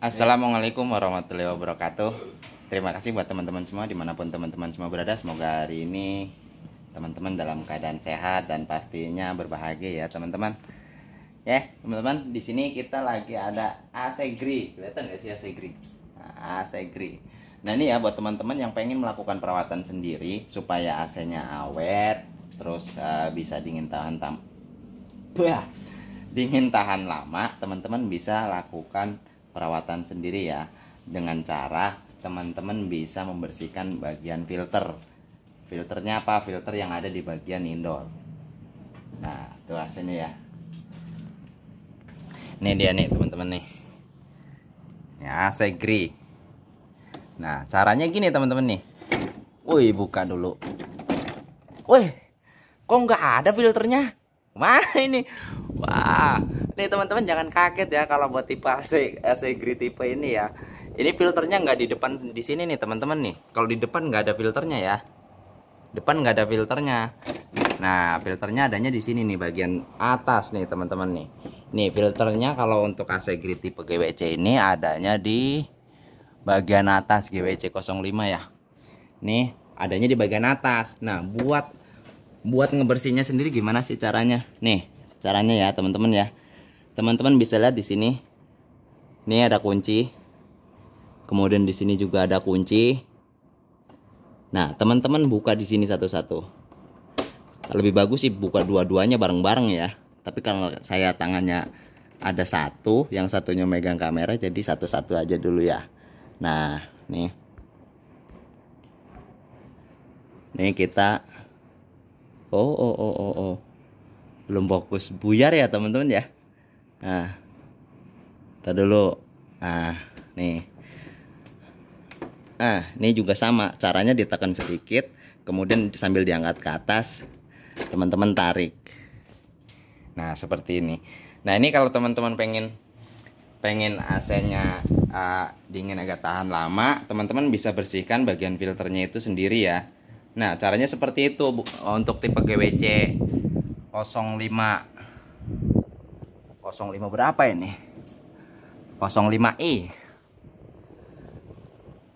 Assalamualaikum warahmatullahi wabarakatuh. Terima kasih buat teman-teman semua di mana pun teman-teman semua berada. Semoga hari ini teman-teman dalam keadaan sehat dan pastinya berbahagia ya teman-teman. Ya teman-teman di sini kita lagi ada Asegri. Kelihatan nggak sih Asegri? Nah, Asegri. Nah ini ya buat teman-teman yang pengen melakukan perawatan sendiri supaya AC-nya awet, terus uh, bisa dingin tahan tam, Bah, dingin tahan lama, teman-teman bisa lakukan perawatan sendiri ya dengan cara teman-teman bisa membersihkan bagian filter. Filternya apa? Filter yang ada di bagian indoor. Nah, itu AC-nya ya. Ini dia nih teman-teman nih. Ya, Asegri. Nah, caranya gini teman-teman nih. Wih, buka dulu. Wih, kok nggak ada filternya? Mana ini? Wah, nih teman-teman jangan kaget ya kalau buat tipe AC AC Grid tipe ini ya. Ini filternya nggak di depan di sini nih teman-teman nih. Kalau di depan nggak ada filternya ya. Depan nggak ada filternya. Nah, filternya adanya di sini nih bagian atas nih teman-teman nih. Nih filternya kalau untuk AC Grid tipe GWC ini adanya di bagian atas GWC 05 ya nih adanya di bagian atas nah buat buat ngebersihnya sendiri gimana sih caranya? Nih caranya ya teman-teman ya. Teman-teman bisa lihat di sini. Nih ada kunci. Kemudian di sini juga ada kunci. Nah teman-teman buka di sini satu-satu. Lebih bagus sih buka dua-duanya bareng-bareng ya. Tapi kalau saya tangannya ada satu yang satunya megang kamera jadi satu-satu aja dulu ya. Nah, nih. Nih kita Oh, oh, oh, oh, oh. Belum fokus buyar ya, teman-teman ya. Nah. Kita dulu. Nah, nih. Nah, ini juga sama. Caranya ditekan sedikit, kemudian sambil diangkat ke atas, teman-teman tarik. Nah, seperti ini. Nah, ini kalau teman-teman pengen pengen AC-nya uh, dingin agak tahan lama, teman-teman bisa bersihkan bagian filternya itu sendiri ya. Nah, caranya seperti itu untuk tipe GWC 05 05 berapa ini? 05i.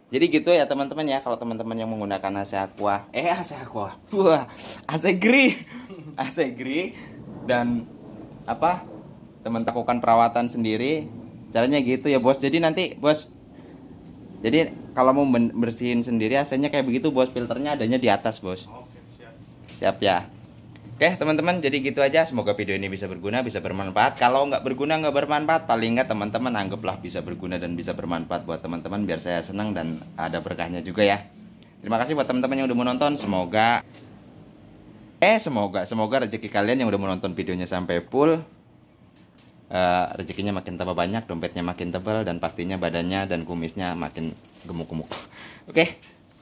Jadi gitu ya teman-teman ya kalau teman-teman yang menggunakan AC Aqua, eh AC Aqua, wah AC Gri, AC Gri. Dan apa teman lakukan perawatan sendiri. Caranya gitu ya bos. Jadi nanti bos jadi kalau mau bersihin sendiri AC-nya kayak begitu bos. Filternya adanya di atas bos. Oke, siap. siap ya. Oke teman-teman jadi gitu aja. Semoga video ini bisa berguna bisa bermanfaat. Kalau nggak berguna nggak bermanfaat. Paling nggak teman-teman anggaplah bisa berguna dan bisa bermanfaat buat teman-teman biar saya senang dan ada berkahnya juga ya. Terima kasih buat teman-teman yang udah menonton semoga eh semoga semoga rezeki kalian yang udah menonton videonya sampai full uh, rezekinya makin tambah banyak, dompetnya makin tebal dan pastinya badannya dan kumisnya makin gemuk-gemuk. Oke, okay,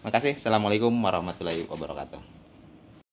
makasih. Assalamualaikum warahmatullahi wabarakatuh.